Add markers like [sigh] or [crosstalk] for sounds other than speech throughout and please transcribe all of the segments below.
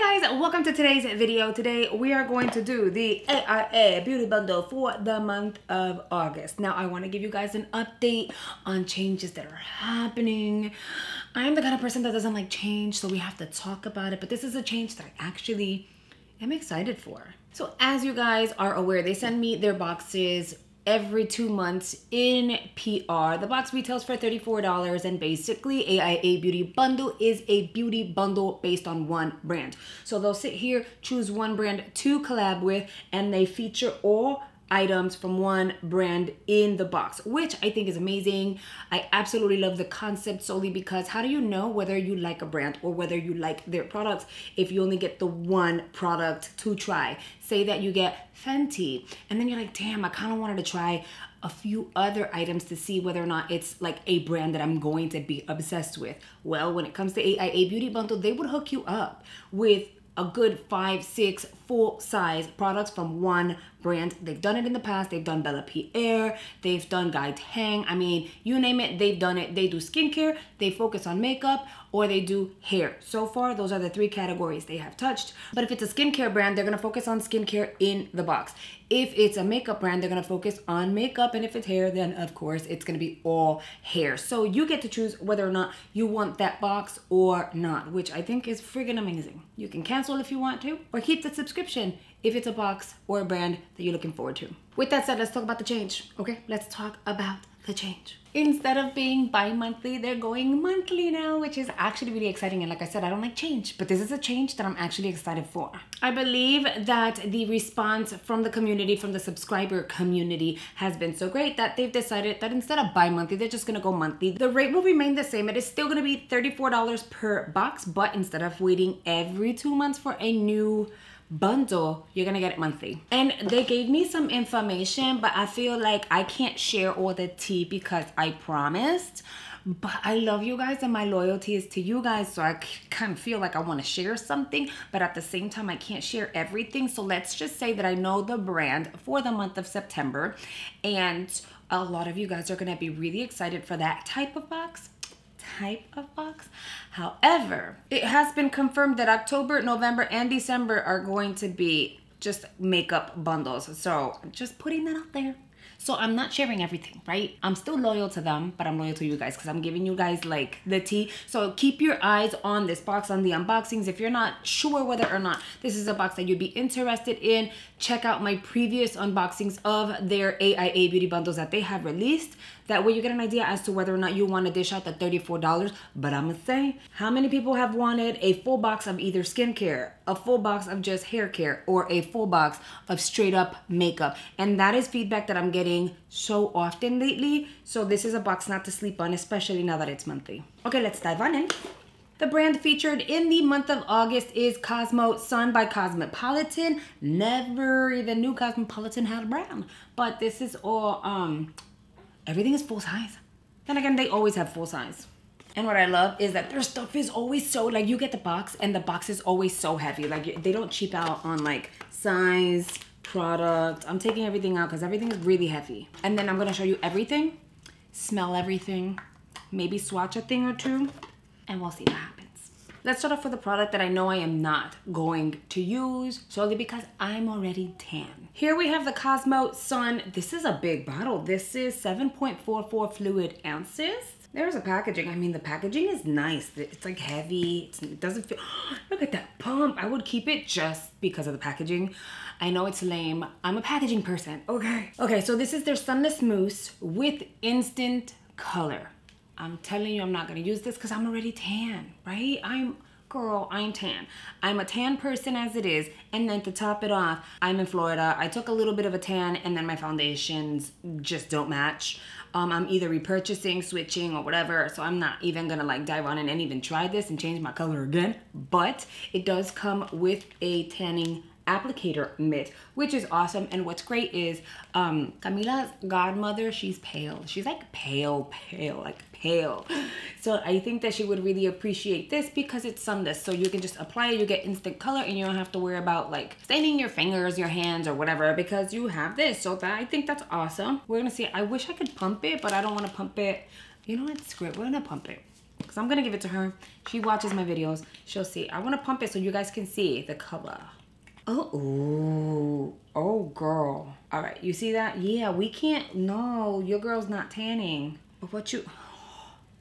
Hey guys, welcome to today's video. Today we are going to do the AIA Beauty Bundle for the month of August. Now I want to give you guys an update on changes that are happening. I'm the kind of person that doesn't like change, so we have to talk about it, but this is a change that I actually am excited for. So as you guys are aware, they send me their boxes every two months in PR. The box retails for $34 and basically AIA Beauty Bundle is a beauty bundle based on one brand. So they'll sit here, choose one brand to collab with and they feature all items from one brand in the box, which I think is amazing. I absolutely love the concept solely because how do you know whether you like a brand or whether you like their products if you only get the one product to try? Say that you get Fenty and then you're like, damn, I kind of wanted to try a few other items to see whether or not it's like a brand that I'm going to be obsessed with. Well, when it comes to AIA Beauty Bundle, they would hook you up with a good five, six full size products from one brand. They've done it in the past. They've done Bella Pierre. They've done Guy Tang. I mean, you name it, they've done it. They do skincare, they focus on makeup, or they do hair. So far, those are the three categories they have touched. But if it's a skincare brand, they're gonna focus on skincare in the box. If it's a makeup brand, they're gonna focus on makeup. And if it's hair, then of course, it's gonna be all hair. So you get to choose whether or not you want that box or not, which I think is friggin' amazing. You can cancel if you want to, or keep the subscription if it's a box or a brand that you're looking forward to. With that said, let's talk about the change, okay? Let's talk about the change. Instead of being bi-monthly, they're going monthly now, which is actually really exciting. And like I said, I don't like change, but this is a change that I'm actually excited for. I believe that the response from the community, from the subscriber community has been so great that they've decided that instead of bi-monthly, they're just gonna go monthly. The rate will remain the same. It is still gonna be $34 per box, but instead of waiting every two months for a new bundle, you're gonna get it monthly. And they gave me some information, but I feel like I can't share all the tea because I promised. But I love you guys and my loyalty is to you guys. So I kind of feel like I wanna share something, but at the same time, I can't share everything. So let's just say that I know the brand for the month of September. And a lot of you guys are gonna be really excited for that type of box type of box. However, it has been confirmed that October, November, and December are going to be just makeup bundles. So just putting that out there. So I'm not sharing everything, right? I'm still loyal to them, but I'm loyal to you guys because I'm giving you guys like the tea. So keep your eyes on this box, on the unboxings. If you're not sure whether or not this is a box that you'd be interested in, check out my previous unboxings of their AIA beauty bundles that they have released. That way you get an idea as to whether or not you want to dish out the $34. But I'm gonna say, how many people have wanted a full box of either skincare, a full box of just hair care, or a full box of straight up makeup? And that is feedback that I'm getting so often lately. So this is a box not to sleep on, especially now that it's monthly. Okay, let's dive on in. The brand featured in the month of August is Cosmo Sun by Cosmopolitan. Never even knew Cosmopolitan had a brand, but this is all um everything is full size. Then again, they always have full size. And what I love is that their stuff is always so like you get the box and the box is always so heavy. Like they don't cheap out on like size, product. I'm taking everything out because everything is really heavy. And then I'm gonna show you everything, smell everything, maybe swatch a thing or two, and we'll see what happens. Let's start off with a product that I know I am not going to use solely because I'm already tan. Here we have the Cosmo Sun. This is a big bottle. This is 7.44 fluid ounces. There's a packaging. I mean, the packaging is nice. It's like heavy. It's, it doesn't feel, [gasps] look at that pump. I would keep it just because of the packaging. I know it's lame. I'm a packaging person, okay? Okay, so this is their Sunless Mousse with instant color. I'm telling you, I'm not gonna use this because I'm already tan, right? I'm, girl, I'm tan. I'm a tan person as it is. And then to top it off, I'm in Florida. I took a little bit of a tan and then my foundations just don't match. Um, I'm either repurchasing, switching, or whatever. So I'm not even gonna like dive on in and even try this and change my color again. But it does come with a tanning applicator mitt, which is awesome. And what's great is um, Camila's godmother, she's pale. She's like pale, pale, like pale. So I think that she would really appreciate this because it's sunless. So you can just apply it, you get instant color and you don't have to worry about like staining your fingers, your hands or whatever because you have this. So that I think that's awesome. We're gonna see, I wish I could pump it, but I don't wanna pump it. You know what, screw it, we're gonna pump it. because I'm gonna give it to her. She watches my videos. She'll see. I want to pump it so you guys can see the color. Oh, oh, girl. All right, you see that? Yeah, we can't. No, your girl's not tanning. But what you? [gasps]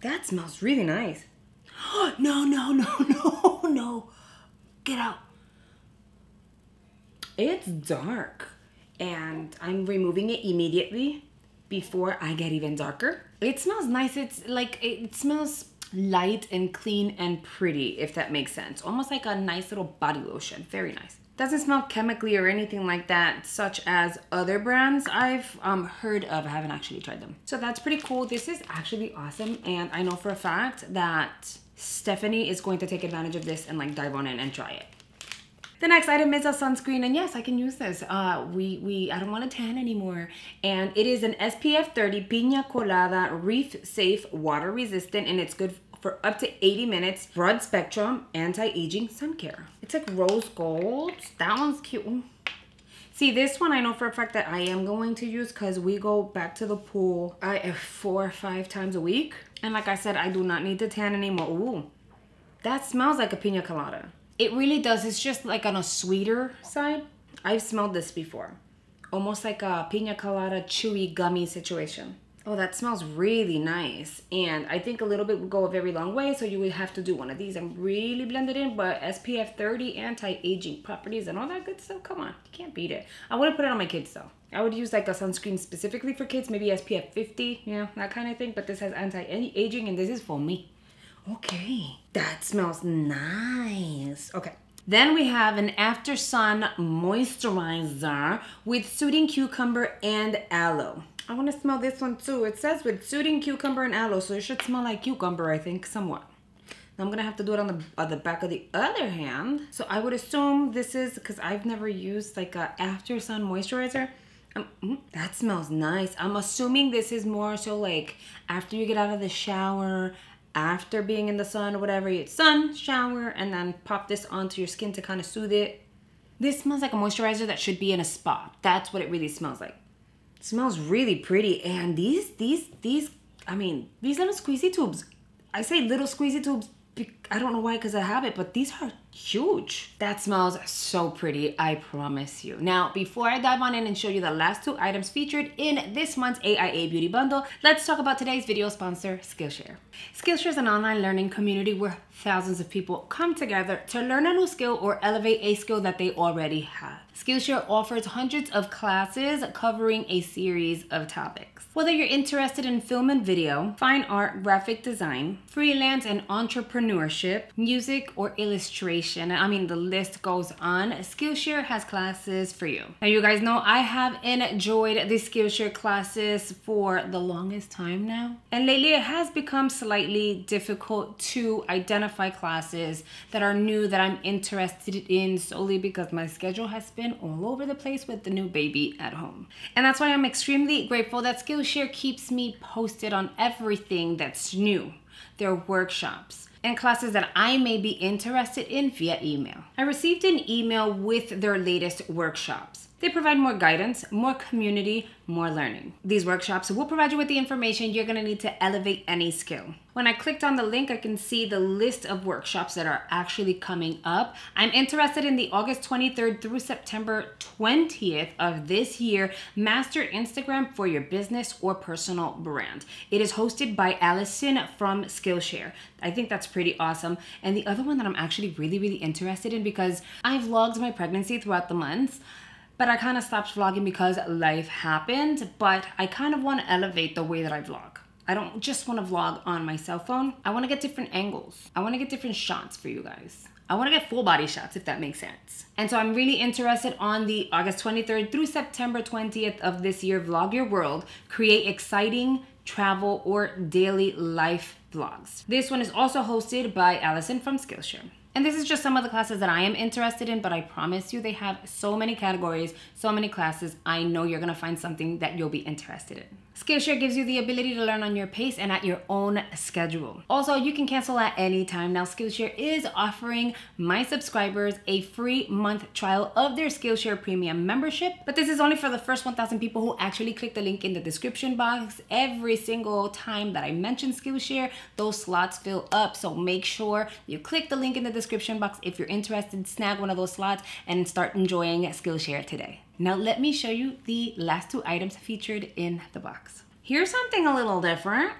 That smells really nice. [gasps] no, no, no, [laughs] no, no. Get out. It's dark, and I'm removing it immediately before I get even darker. It smells nice. It's like it smells light and clean and pretty, if that makes sense. Almost like a nice little body lotion. Very nice. Doesn't smell chemically or anything like that, such as other brands I've um, heard of. I haven't actually tried them. So that's pretty cool. This is actually awesome. And I know for a fact that Stephanie is going to take advantage of this and like dive on in and try it. The next item is a sunscreen, and yes, I can use this. Uh, we we I don't want to tan anymore, and it is an SPF 30 Pina Colada Reef Safe Water Resistant, and it's good for up to 80 minutes. Broad spectrum anti-aging sun care. It's like rose gold. That one's cute. See, this one I know for a fact that I am going to use because we go back to the pool I, four or five times a week. And like I said, I do not need to tan anymore. Ooh, that smells like a pina colada. It really does. It's just like on a sweeter side. I've smelled this before. Almost like a pina colada chewy gummy situation. Oh, that smells really nice. And I think a little bit would go a very long way. So you would have to do one of these and really blend it in. But SPF 30 anti-aging properties and all that good stuff. Come on, you can't beat it. I wouldn't put it on my kids though. I would use like a sunscreen specifically for kids. Maybe SPF 50, you know, that kind of thing. But this has anti-aging and this is for me. Okay, that smells nice. Okay. Then we have an After Sun Moisturizer with Soothing Cucumber and Aloe. I want to smell this one too. It says with Soothing Cucumber and Aloe, so it should smell like cucumber, I think, somewhat. Now I'm gonna have to do it on the, on the back of the other hand. So I would assume this is, because I've never used like a After Sun Moisturizer. Um, mm, that smells nice. I'm assuming this is more so like after you get out of the shower, after being in the sun or whatever, you sun, shower, and then pop this onto your skin to kind of soothe it. This smells like a moisturizer that should be in a spa. That's what it really smells like. Smells really pretty. And these, these, these, I mean, these little squeezy tubes, I say little squeezy tubes I don't know why because I have it, but these are huge. That smells so pretty, I promise you. Now, before I dive on in and show you the last two items featured in this month's AIA Beauty Bundle, let's talk about today's video sponsor, Skillshare. Skillshare is an online learning community where thousands of people come together to learn a new skill or elevate a skill that they already have. Skillshare offers hundreds of classes covering a series of topics. Whether you're interested in film and video, fine art, graphic design, freelance and entrepreneurship, music, or illustration, I mean, the list goes on, Skillshare has classes for you. Now, you guys know I have enjoyed the Skillshare classes for the longest time now. And lately, it has become slightly difficult to identify classes that are new that I'm interested in solely because my schedule has been all over the place with the new baby at home. And that's why I'm extremely grateful that Skillshare keeps me posted on everything that's new, their workshops, and classes that I may be interested in via email. I received an email with their latest workshops. They provide more guidance, more community, more learning. These workshops will provide you with the information you're gonna need to elevate any skill. When I clicked on the link, I can see the list of workshops that are actually coming up. I'm interested in the August 23rd through September 20th of this year, Master Instagram for your business or personal brand. It is hosted by Allison from Skillshare. I think that's pretty awesome. And the other one that I'm actually really, really interested in because I vlogged my pregnancy throughout the months but I kind of stopped vlogging because life happened. But I kind of want to elevate the way that I vlog. I don't just want to vlog on my cell phone. I want to get different angles. I want to get different shots for you guys. I want to get full body shots if that makes sense. And so I'm really interested on the August 23rd through September 20th of this year, Vlog Your World, create exciting travel or daily life vlogs. This one is also hosted by Allison from Skillshare. And this is just some of the classes that I am interested in, but I promise you they have so many categories, so many classes. I know you're gonna find something that you'll be interested in. Skillshare gives you the ability to learn on your pace and at your own schedule. Also, you can cancel at any time. Now, Skillshare is offering my subscribers a free month trial of their Skillshare Premium membership, but this is only for the first 1,000 people who actually click the link in the description box. Every single time that I mention Skillshare, those slots fill up. So make sure you click the link in the description box if you're interested, snag one of those slots and start enjoying Skillshare today. Now let me show you the last two items featured in the box. Here's something a little different.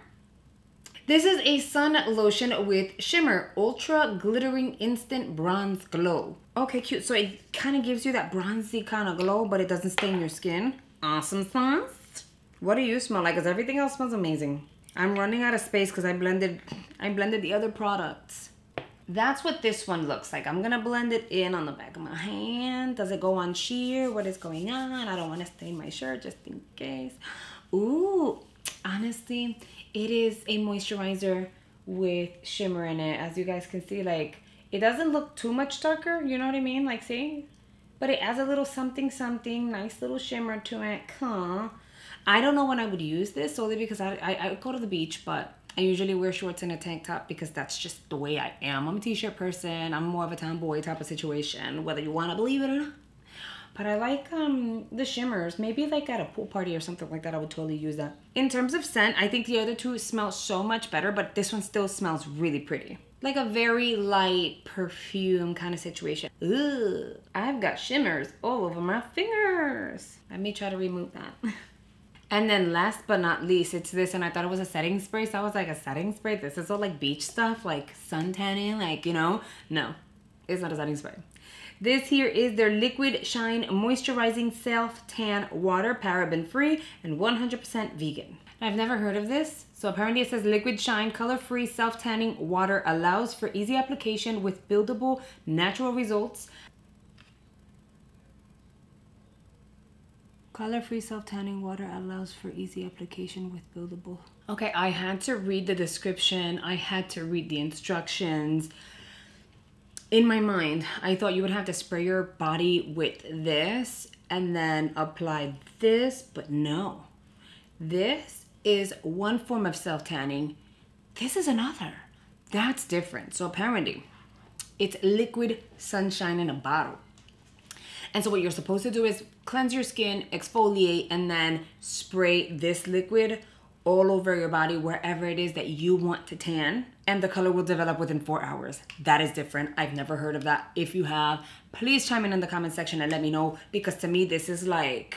This is a sun lotion with shimmer, ultra glittering instant bronze glow. Okay, cute. So it kind of gives you that bronzy kind of glow, but it doesn't stain your skin. Awesome sauce. What do you smell like? Because everything else smells amazing. I'm running out of space because I blended, I blended the other products. That's what this one looks like. I'm gonna blend it in on the back of my hand. Does it go on sheer? What is going on? I don't wanna stain my shirt just in case. Ooh, honestly, it is a moisturizer with shimmer in it. As you guys can see, like, it doesn't look too much darker, you know what I mean? Like, see? But it adds a little something something, nice little shimmer to it. Huh. I don't know when I would use this, solely because I, I, I go to the beach, but I usually wear shorts and a tank top because that's just the way I am. I'm a t-shirt person. I'm more of a tomboy type of situation, whether you want to believe it or not. But I like um, the shimmers. Maybe like at a pool party or something like that, I would totally use that. In terms of scent, I think the other two smell so much better, but this one still smells really pretty. Like a very light perfume kind of situation. Ooh, I've got shimmers all over my fingers. Let me try to remove that. [laughs] And then last but not least, it's this, and I thought it was a setting spray. So I was like, a setting spray? This is all like beach stuff, like sun tanning, like, you know? No, it's not a setting spray. This here is their Liquid Shine Moisturizing Self Tan Water, paraben free and 100% vegan. I've never heard of this. So apparently it says Liquid Shine Color Free Self Tanning Water allows for easy application with buildable natural results Color-free self-tanning water allows for easy application with buildable. Okay, I had to read the description. I had to read the instructions. In my mind, I thought you would have to spray your body with this and then apply this, but no. This is one form of self-tanning. This is another. That's different. So apparently, it's liquid sunshine in a bottle. And so what you're supposed to do is cleanse your skin, exfoliate, and then spray this liquid all over your body wherever it is that you want to tan and the color will develop within four hours. That is different. I've never heard of that. If you have, please chime in in the comment section and let me know because to me this is like,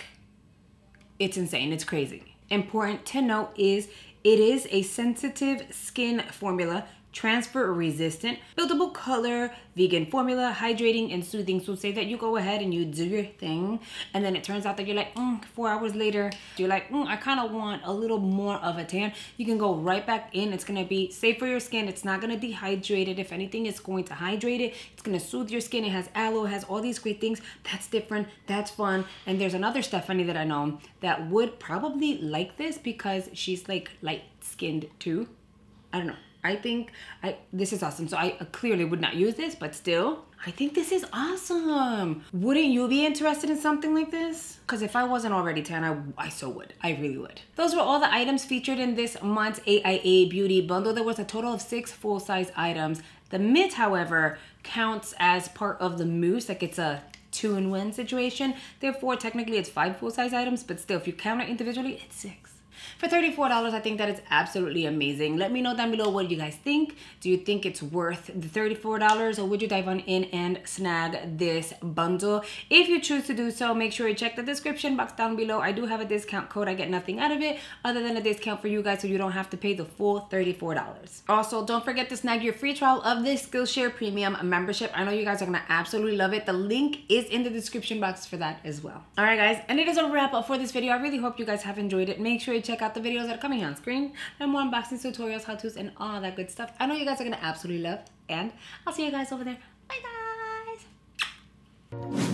it's insane. It's crazy. Important to note is it is a sensitive skin formula transfer resistant, buildable color, vegan formula, hydrating and soothing. So say that you go ahead and you do your thing and then it turns out that you're like, mm, four hours later, you're like, mm, I kind of want a little more of a tan. You can go right back in. It's going to be safe for your skin. It's not going to dehydrate it. If anything, it's going to hydrate it. It's going to soothe your skin. It has aloe, has all these great things. That's different. That's fun. And there's another Stephanie that I know that would probably like this because she's like light skinned too. I don't know. I think I this is awesome. So I clearly would not use this, but still, I think this is awesome. Wouldn't you be interested in something like this? Because if I wasn't already tan, I, I so would. I really would. Those were all the items featured in this month's AIA Beauty Bundle. There was a total of six full-size items. The mitt, however, counts as part of the mousse, like it's a two-in-one situation. Therefore, technically it's five full-size items, but still, if you count it individually, it's six. For $34, I think that is absolutely amazing. Let me know down below what you guys think. Do you think it's worth the $34 or would you dive on in and snag this bundle? If you choose to do so, make sure you check the description box down below. I do have a discount code. I get nothing out of it other than a discount for you guys so you don't have to pay the full $34. Also, don't forget to snag your free trial of this Skillshare Premium membership. I know you guys are gonna absolutely love it. The link is in the description box for that as well. All right, guys, and it is a wrap up for this video. I really hope you guys have enjoyed it. Make sure you check check out the videos that are coming on screen. and more unboxings, tutorials, how-tos, and all that good stuff. I know you guys are going to absolutely love. And I'll see you guys over there. Bye, guys.